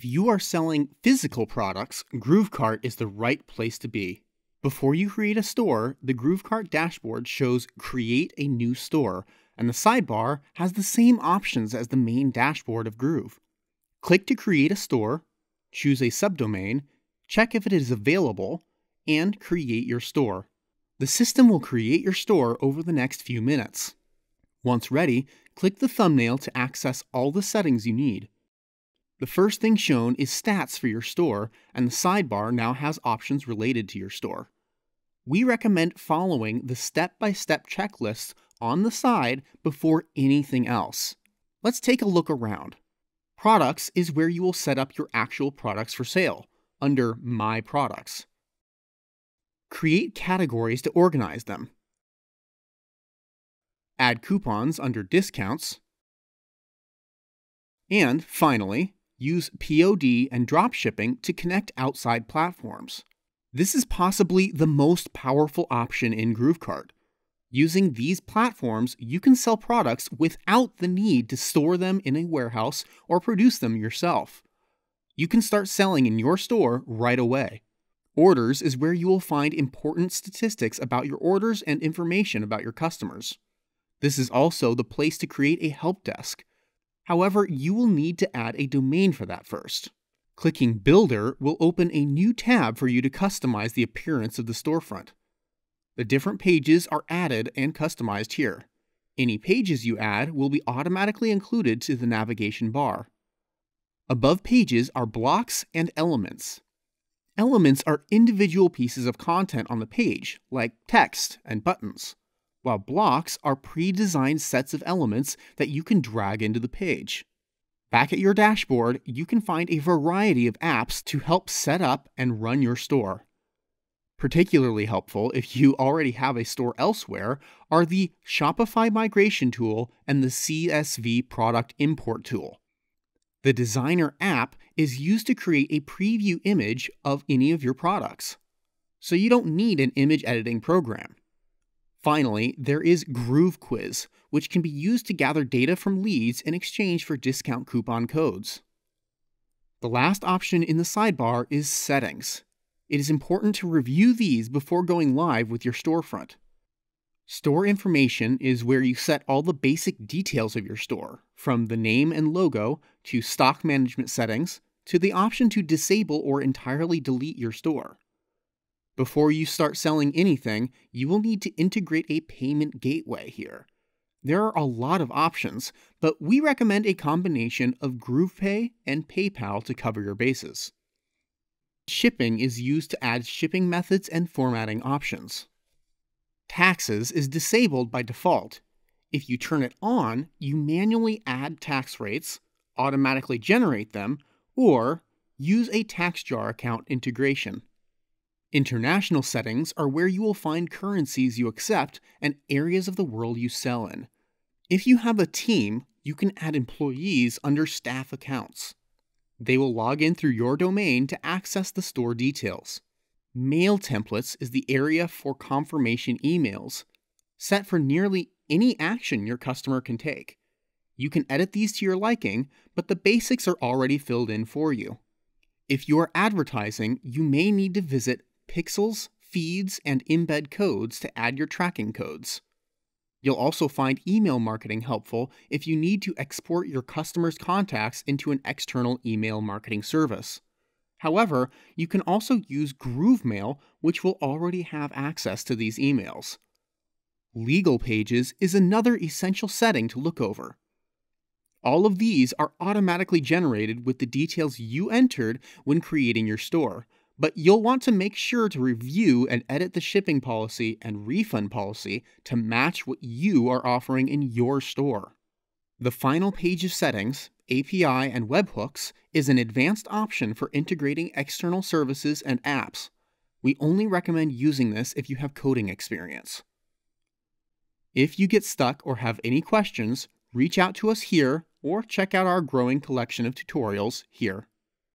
If you are selling physical products, GrooveKart is the right place to be. Before you create a store, the GrooveKart dashboard shows Create a New Store, and the sidebar has the same options as the main dashboard of Groove. Click to create a store, choose a subdomain, check if it is available, and create your store. The system will create your store over the next few minutes. Once ready, click the thumbnail to access all the settings you need. The first thing shown is stats for your store, and the sidebar now has options related to your store. We recommend following the step by step checklists on the side before anything else. Let's take a look around. Products is where you will set up your actual products for sale under My Products. Create categories to organize them. Add coupons under Discounts. And finally, use POD and dropshipping to connect outside platforms. This is possibly the most powerful option in GrooveKart. Using these platforms, you can sell products without the need to store them in a warehouse or produce them yourself. You can start selling in your store right away. Orders is where you will find important statistics about your orders and information about your customers. This is also the place to create a help desk However, you will need to add a domain for that first. Clicking Builder will open a new tab for you to customize the appearance of the storefront. The different pages are added and customized here. Any pages you add will be automatically included to the navigation bar. Above pages are blocks and elements. Elements are individual pieces of content on the page, like text and buttons while blocks are pre-designed sets of elements that you can drag into the page. Back at your dashboard, you can find a variety of apps to help set up and run your store. Particularly helpful if you already have a store elsewhere are the Shopify Migration Tool and the CSV Product Import Tool. The Designer app is used to create a preview image of any of your products, so you don't need an image editing program. Finally, there is Groove Quiz, which can be used to gather data from leads in exchange for discount coupon codes. The last option in the sidebar is Settings. It is important to review these before going live with your storefront. Store information is where you set all the basic details of your store, from the name and logo to stock management settings to the option to disable or entirely delete your store. Before you start selling anything, you will need to integrate a payment gateway here. There are a lot of options, but we recommend a combination of GroovePay and PayPal to cover your bases. Shipping is used to add shipping methods and formatting options. Taxes is disabled by default. If you turn it on, you manually add tax rates, automatically generate them, or use a TaxJar account integration. International settings are where you will find currencies you accept and areas of the world you sell in. If you have a team, you can add employees under staff accounts. They will log in through your domain to access the store details. Mail templates is the area for confirmation emails, set for nearly any action your customer can take. You can edit these to your liking, but the basics are already filled in for you. If you are advertising, you may need to visit pixels, feeds, and embed codes to add your tracking codes. You'll also find email marketing helpful if you need to export your customers' contacts into an external email marketing service. However, you can also use GrooveMail, which will already have access to these emails. Legal pages is another essential setting to look over. All of these are automatically generated with the details you entered when creating your store, but you'll want to make sure to review and edit the shipping policy and refund policy to match what you are offering in your store. The final page of settings, API and webhooks, is an advanced option for integrating external services and apps. We only recommend using this if you have coding experience. If you get stuck or have any questions, reach out to us here or check out our growing collection of tutorials here.